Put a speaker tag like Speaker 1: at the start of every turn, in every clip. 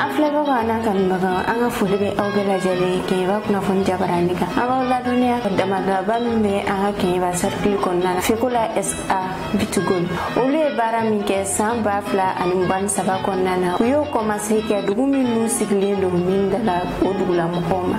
Speaker 1: an filɛbagaw an n'a kanubagaw an ka foli bɛ aw bɛɛ lajɛlen ye kɛɲɛba kunnafoni jabarani kan an b'aw ladɔnniya damadaba min bɛ an ka kɛɲɛba sarikili kɔnɔna na feko la sa bitugol olu ye baara min kɛ saan b'a fila ani mugan ni saba kɔnɔna na u y'o kɔmase kɛ dugu min n'u sigilen don min dala o dugulamɔgɔw ma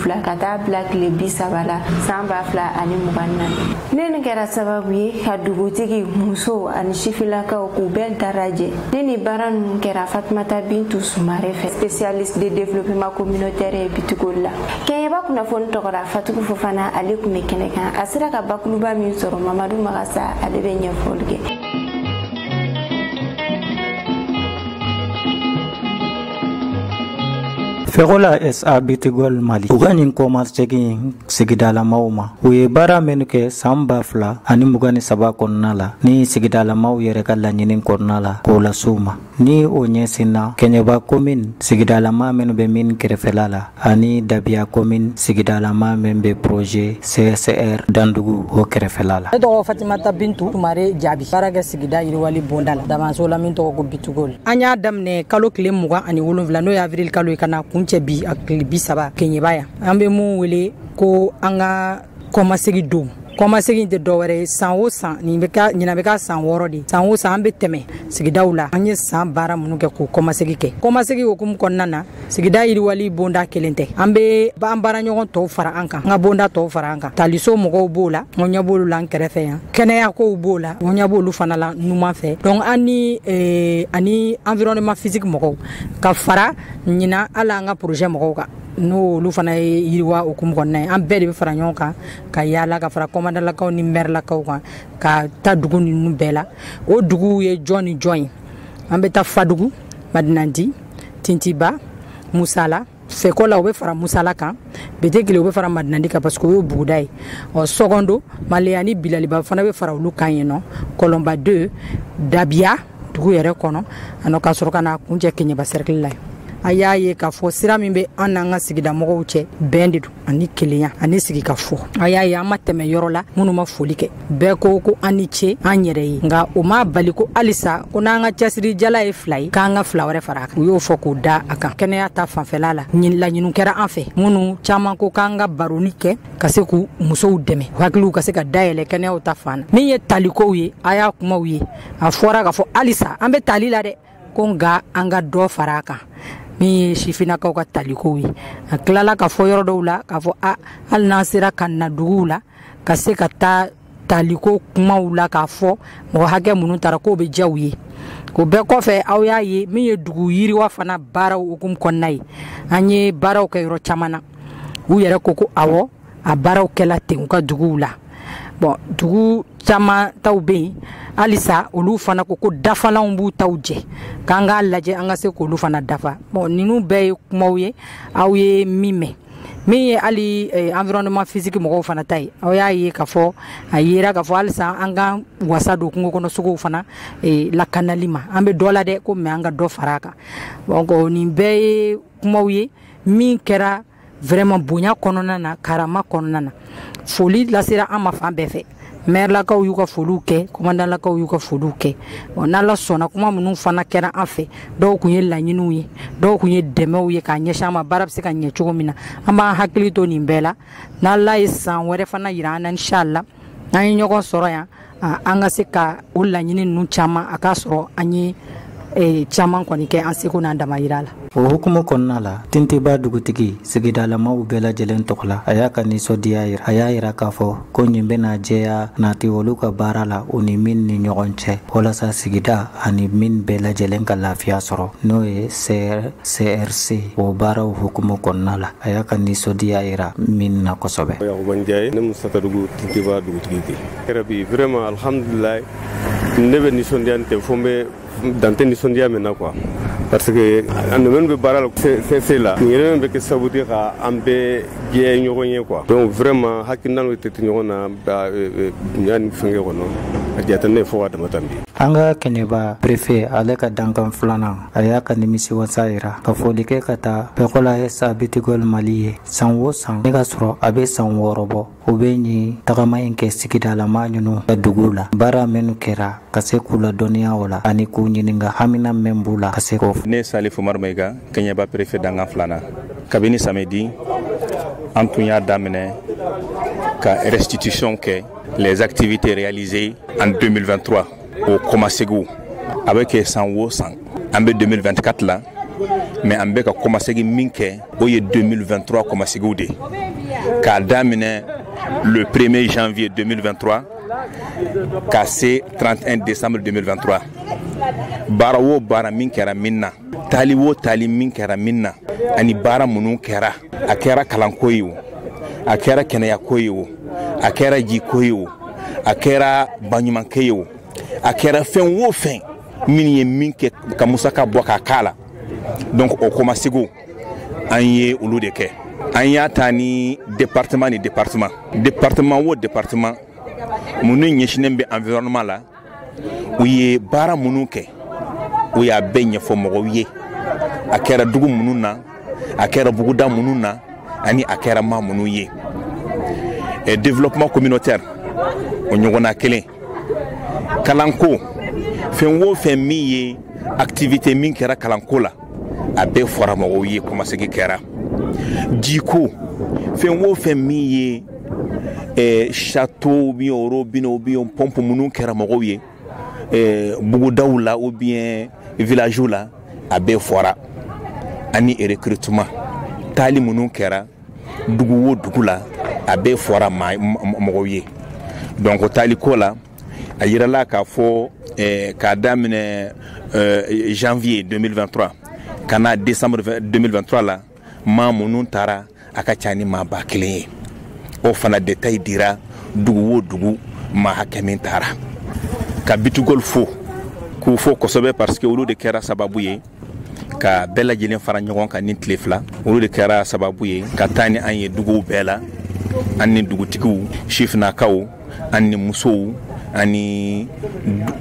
Speaker 1: fila ka taa bila tile bi saba la san b'a fila ani mugan na ne ni kɛra sababu ye ka dugutigi musow ani sifilakaw k'u bɛɛ darajɛ ne ni baara ninnu kɛra fatumata bintu sumare fɛ spécialiste de développement communautaire ye bitigoli la kɛɲɛba kunnafoni tɔgɔra fatugu fofana ale tun bɛ kɛnɛ kan a sera ka bakuluba min sɔrɔ mamadu magasa ale bɛ ɲɛfɔli kɛ
Speaker 2: fɛkola sa bitigol mali u ka nin kɔma segin sigidalamaw ma u ye baara minnu kɛ saan b'a fila ani mugan ni saba kɔnɔna la ni sigidalamaw yɛrɛ ka laɲinin kɔnɔna la k'o lasiw ma ni o ɲɛsinna kɛɲɛba komin sigidalama minw bɛ min kɛrɛfɛla la ani dabiya komin sigidalama min bɛ proje csr dandugu o kɛrɛfɛla la
Speaker 3: ne tɔgɔ fatimata bintu tumare jaabi baara kɛ sigida yiriwali bonda la damanso la min tɔgɔ ko bitugol an y'a daminɛ kalo tile mugan ani wolonfila n'o ye avril kalo ye ka na kuncɛ bi a tile bi saba keɲeba yan an bɛ mun wele ko an ka kɔmasegin don kɔmasegin tɛ dɔwɛrɛ ye san o san nin ɲinan bɛ ka san wɔɔrɔ de san o san an bɛ tɛmɛ sigidaw la an ye san baara minnu kɛ k'o kɔmasegin kɛ kɔmasegin hukumu kɔnɔna na sigida yiriwali bonda kelen tɛ an bɛ an baara ɲɔgɔn tɔw fara an kan an ka bonda tɔw fara an kan taliso mɔgɔw b'o la n ɲɛ b'olu la an kɛrɛfɛ yan kɛnɛya kow b'o la n ɲɛ b'olu fana la numan fɛ donc an ni eh, ani environnement physique mɔgɔw ka fara ɲinan hali an ka projet mɔgɔw kan n'o olu fana ye yiriwa o kun kɔnɔna an bɛɛ de bɛ fara ɲɔgɔn kan ka yaala ka fara kɔmadalakaw ni mlakaw kan ka ta dugu ninnu bɛɛ la o dugu ye jɔn ni jɔn ye an bɛ taa fadugu madinandi tintiba musala fɛko la u bɛ fara musala kan bete kelen u bɛ fara madinandi kan parce que o ye buguda ye ɔ sɔgɔndo maleya ni bilaliba fana bɛ fara olu kan yen nɔ kɔlɔnba 2 dabiya dugu yɛrɛ kɔnɔ anɔ ka sɔrɔ ka na kun cɛ keɲɛba sɛrikili la ye a y'a ye k'a fɔ sira min bɛ an n'an ka sigida mɔgɔw cɛ bɛn de don ani kelenya ani sigi ka fɔ a y'a ye an ma tɛmɛ yɔrɔ la minnu ma foli kɛ bɛɛ ko ko an ni ce an yɛrɛ ye nka o ma bali ko halisa ko n'an ka cɛsiri jala ye fila ye k'an ka fila wɛrɛ fara a kan u y'o fɔ k'o da a kan kɛnɛya ta fanfɛla la laɲinu kɛra an fɛ minnu caman ko k'an ka baroni kɛ ka se k'u musow dɛmɛ hakiliw ka se ka dayɛlɛ kɛnɛyaw ta fan na min ye talikow ye a y'a kumaw ye a fɔra k'a fɔ halisa an bɛ tali la dɛ ko nka an ka dɔ fara a kan min ye sifinnakaw ka talikow ye a tilala ka fɔ yɔrɔ dɔw la k'a fɔ a hali n'an sera ka na duguw la ka se ka taa taliko kumaw la k'a fɔ mɔgɔ hakɛ minnu taara k'o bɛ diya u ye o bɛɛ kɔfɛ aw y'a ye min ye dugu yiriwa fana baaraw hukumu kɔnɔna ye an ye baaraw kɛ yɔrɔ caman na u yɛrɛ ko ko awɔ a baaraw kɛla ten u ka duguw la bɔn dugu caman taw bɛ yen halisa olu fana ko ko dafalanw b'u taw jɛ k'an k'a lajɛ an ka se k'olu fana dafa bɔn ninnu bɛɛ ye kumaw ye aw ye min mɛn min ye hali eh, environnement physique mɔgɔw fana ta ye aw y'a ye k'a fɔ a yera k'a fɔ halisa an ka wasa don kungo kɔnɔ sogow fana eh, lakanali ma an bɛ dɔ la dɛ ko mɛ an ka dɔ fara a kan donc nin bɛɛ ye kumaw ye min kɛra vraiment bonya kɔnɔna na karama kɔnɔna na foli lasera an ma fan bɛɛ fɛ mɛrelakaw y'u ka foliw kɛ kɔmandanlakaw y'u ka foliw kɛ ɔ n'ala sɔnna kuma minnu fana kɛra an fɛ dɔw kun ye laɲiniw ye dɔw kun ye dɛmɛw ye k'a ɲɛsin an ma baara bɛ se ka ɲɛ cogo min na an b'an hakili to nin bɛɛ la n'ala ye san wɛrɛ fana yira an na inshallah an ye ɲɔgɔn sɔrɔ yan an ka se ka o laɲini ninnu caman a k'a sɔrɔ an ye e, caman kɔni kɛ an seko n'an damayira la
Speaker 2: o hukumu kɔnɔna la tenteba dugutigi sigidalamaw bɛɛ lajɛlen tɔgɔ la a y'a ka ninsɔdiya yira a y'a yira k'a fɔ ko nin bɛna jɛya nati olu ka baara la u ni min ni ɲɔgɔn cɛ walasa sigida ani min bɛɛ lajɛlen ka lafiya sɔrɔ n'o ye crc o baaraw hukumu kɔnɔna la a y'a ka ninsɔdiya yira min na kosɛbɛ
Speaker 4: ne musatadugu tenteba dugutigi Rabi vraiment alhamdulillah ne bɛ nisɔndiya nin tɛ fo n bɛ dante nisɔndiya min na quoi parce que an domaine bɛ baara la CC la nin yɛrɛ bɛ kɛ sababu ye ka an bɛɛ jɛ ɲɔgɔn ye quoi donc vraiment hakilina dɔ tɛ to ɲɔgɔn na bonya ni fɛngɛ kɔnɔ a jate ne fo ka dama tan bi
Speaker 2: an ka kɛnɛba prefe ale ka dankan filanan a y'a ka nimisi wasa yira ka foli kɛ ka taa bɛkɔla ye sabitigol mali ye san o san ne ka sɔrɔ a bɛ san wɔɔrɔ bɔ o bɛ nin tagama in kɛ sigidalama ninnu ka duguw la baara minnu kɛra ka se k'u ladɔnniya o la ani k'u ɲininka hamina min b'u la ka se k'o
Speaker 5: ne salifu umaru mayiga kɛɲɛba perefe dangan filanan kabini samedi an tun y'a daminɛ ka restitution kɛ les activités réalisées en 2023 o kɔmasegu a bɛ kɛ san wo san an bɛ 2024 la mɛ an bɛ ka kɔmasegi min kɛ o ye 2023 kɔmasegiw de k'a daminɛ le 1er janvier 2023 ka se 31 décembre 2023 baara wo baara min kɛra min na taali wo taali min kɛra min na ani baara minnu kɛra a kɛra kalanko ye o a kɛra kɛnɛyako ye o a kɛra jiko ye o a kɛra baɲumankɛ ye o a kɛra fɛn o fɛn min ye min kɛ ka musaka bɔ k'a k'a la donc o komasego an ye olu de kɛ an y'a ta ni departement ni departement departement o departement minnu ɲɛsinnen bɛ environnement la u ye baara minnu kɛ u y'a bɛɛ ɲɛfɔ mɔgɔw ye a kɛra dugu minnu na a kɛra buguda minnu na ani a kɛra maa minnu ye eh, développement communautaire o ɲɔgɔnna kelen kalanko fɛn o fɛn min ye activité min kɛra kalanko la a bɛ fɔra mɔgɔw ye kumasegi kɛra jiko fɛn wo fɛn min ye eh, château bi oro bi no bi pompe minnu kɛra mɔgɔw ye eh, bugudaw la ou bien village la a bɛɛ fɔra ani recrutement taali minnu kɛra dugu wo dugu la a bɛɛ fɔra mɔgɔw ye donc taali ko la a yirala k'a fɔ eh, k'a daminɛ eh, janvier 2023 ka na décembre 2023 la maa minnu taara a ka ca ni maa ba kelen ye o fana detail dira dugu o dugu maa hakɛ min taara ka bitugol fo k'u fo kosɛbɛ parce que olu de kɛra sababu ye ka bɛɛ lajɛlen fara ɲɔgɔn kan ni tile fila olu de kɛra sababu ye ka taa ni an ye duguw bɛɛ la an ni dugutigiw sifinakaw an ni musow ani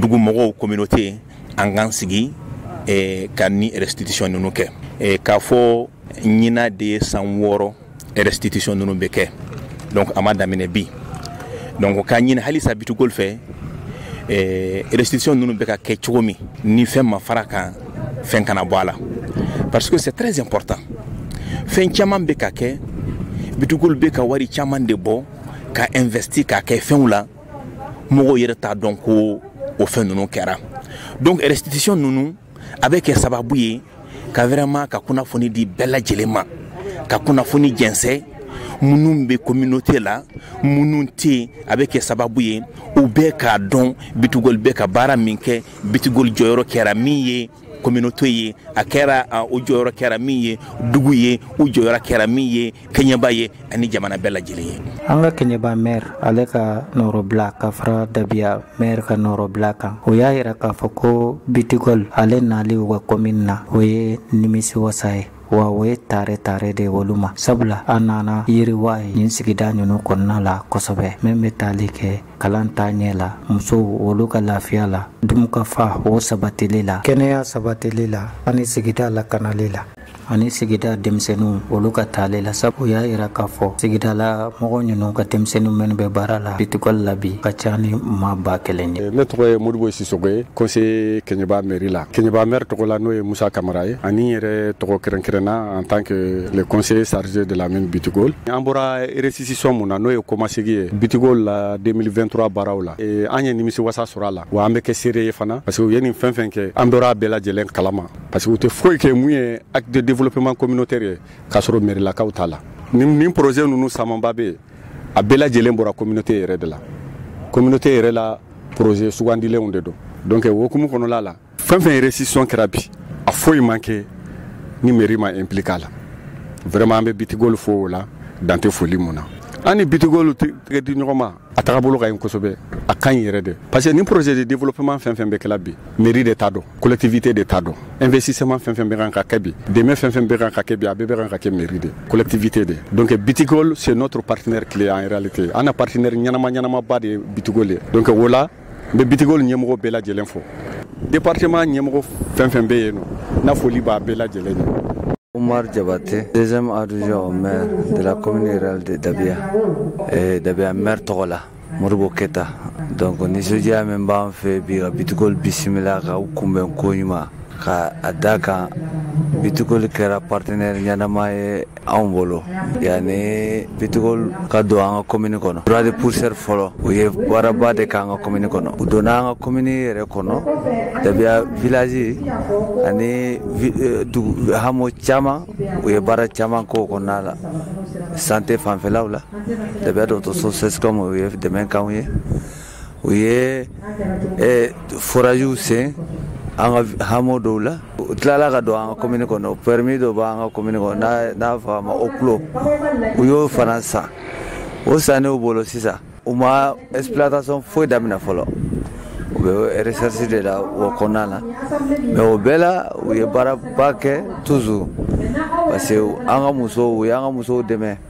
Speaker 5: dugumɔgɔw communauté an k'an sigi eh, ka ni restitution ninnu kɛ eh, k'a fɔ ɲina de ye san wɔɔrɔ restitution ninnu bɛ kɛ donc a ma daminɛ bi donc k'a ɲini halisa bitugol fɛ eh, restitution ninnu bɛ ka kɛ cogo min ni fɛn ma fara kan fɛn kana bɔ a la parce que c'est très important fɛn caman bɛ ka kɛ bitugol bɛ ka wari caman de bɔ ka investi k'a kɛ fɛnw la mɔgɔw yɛrɛ t'a dɔn ko o fɛn ninnu kɛra donc restitution ninnu a bɛ kɛ sababu ye ka vraiment ka kunnafoni di bɛɛ lajɛlen ma ka kunnafoni jɛnsɛn minnu bɛ communauté la minnu tɛ yen a bɛ kɛ sababu ye u bɛɛ k'a dɔn bitugoli bɛ ka baara min kɛ bitigoli jɔyɔrɔ kɛra min ye communauté ye a kɛra o jɔyɔrɔ kɛra min ye dugu ye u jɔyɔrɔ kɛra min ye kɛɲɛba ye ani jamana bɛɛ lajɛlen ye
Speaker 2: an ka kɛɲɛba mɛr ale ka nɔrɔbila ka fara dabiya mɛr ka nɔrɔbila kan o y'a yira k'a fɔ ko bitigol ale nali u ka kɔmin na o ye nimisi wasa ye wa o ye tare tare de olu ma sabula a nana yiriwa ye nin sigida nunu kɔnɔna la kosɛbɛ min be tali kɛ kalan t'a ɲɛ la musow olu ka lafiya la dumukafa o sabatili la kɛnɛya sabatili la ani sigida lakanali la ani sigida denmisɛnninw olu ka taale la sabu y'a yira k'a fɔ sigidala mɔgɔ ninnu ka denmisɛnninw minnu bɛ baara la pitikɔli la bi ka ca ni ma ba kelen ye
Speaker 6: ne tɔgɔ ye modibo sisogo ye kɔse kɛɲɛba mɛri la kɛɲɛba mɛri tɔgɔ la n'o ye musa kamara ye ani yɛrɛ tɔgɔ kɛrɛnkɛrɛnna en tant que le conseiller chargé de la mine bitigol an bɔra resisisɔn mun na n'o ye komasegi ye bitigol la 2023 baaraw la an ye nimisi wasa sɔrɔ a la wa an bɛ kɛ seere ye fana parce que u ye nin fɛn fɛn kɛ an bɔra a bɛɛ lajɛlen kalama parce que u tɛ foyi kɛ mun ye acte de développement communautaire ye k'a sɔrɔ mɛrilakaw t'a la ni nin projet ninnu samanba bɛ yen a bɛɛ lajɛlen bɔra communauté yɛrɛ de la communauté yɛrɛ la projet sugandilenw de don donc o hukumu kɔnɔla la fɛn fɛn récision kɛra bi a foyi man kɛ ni mairie ma impliqué a la vraiment an bɛ bitigolu fo o la dante foli mun na an ni bitigolu tɛgɛ di ɲɔgɔn ma a taga bolo ka ɲi kosɛbɛ a ka ɲi yɛrɛ de parce que ni projet de développement fɛn fɛn bɛ kɛla bi mairie de t'a dɔn collectivité de t'a dɔn investissement fɛn fɛn bɛ kan ka kɛ bi dɛmɛ fɛn fɛn bɛ kan ka kɛ bi a bɛɛ bɛ kan ka kɛ mairie de collectivité de donc bitigol c'est notre partenaire clé en réalité an na partenaire ɲɛnama ɲɛnamaba de ye bitigol ye donc o la n bɛ bitigol ɲɛmɔgɔ bɛɛ lajɛlen fɔ departement ɲɛmɔgɔ fɛn fɛn bɛ yen nɔ n'a foli b'a bɛɛ lajɛlen ye
Speaker 7: Omar Diabaté, deuxième adjoint au maire de la commune rurale de Dabia, et Dabia maire Togola, Moribo Keta. Donc, on est à même pas fait, puis la bitigol bissimila, ou kumben koyuma, ka adaka, bitigol kera partenaire, yanama et anw bolo yanni bitɔn ka don an ka komini kɔnɔ tura de pusɛri fɔlɔ u ye baaraba de k'an ka komini kɔnɔ u donna an ka komini yɛrɛ kɔnɔ dabiya vilazi ani eh, hamo caman u ye baara caman k'o kɔnɔna la sante fanfɛlaw la dabiya dɔgɔtɔrɔso sɛsikɔmu u ye dɛmɛ k'anw ye u ye furajiw sen an ka hamo dɔw la u tilala ka don an ka kɔmini kɔnɔ pɛremi dɔ b'an ka kɔmini kɔnɔ n'a fɔ a ma o tulo u y'o fana san o san n'o bolo sisan u ma esipilatasɔn foyi daminɛ fɔlɔ u bɛ resɛrisi de la o kɔnɔna na mɛ o bɛɛ la u ye baaraba kɛ tuzu parce que an ka musow u y'an ka musow dɛmɛ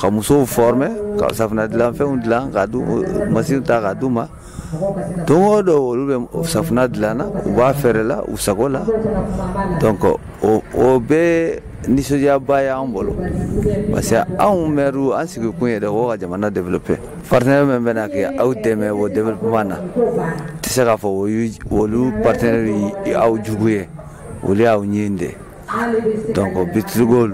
Speaker 7: ka musow forme ka safunɛ dilan fɛnw dilan ka du masiri ta ka d'u ma don o don olu bɛ safunɛ dilan na u b'a fɛɛrɛ la u sago la donc o bɛɛ nisɔndiyaba y'an bolo parce que anw mɛriw an sigikun yɛrɛ o ka jamana développer partenaire min bɛna kɛ aw dɛmɛ o développement na tɛ se k'a fɔ olu partenaire aw jugu ye olu y'aw ɲin de donc bitirigo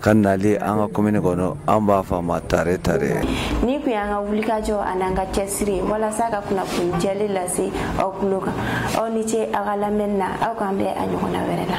Speaker 7: Ka nalen an ka commune kɔnɔ an b'a fɔ a ma tare tare.
Speaker 1: Nin kun y'an ka wulikajɔ ani an ka cɛsiri ye walasa ka kunnafoni jɛlen lase aw tulo kan. Aw ni ce aw ka lamɛnni na aw k'an bɛn a ɲɔgɔnna wɛrɛ la.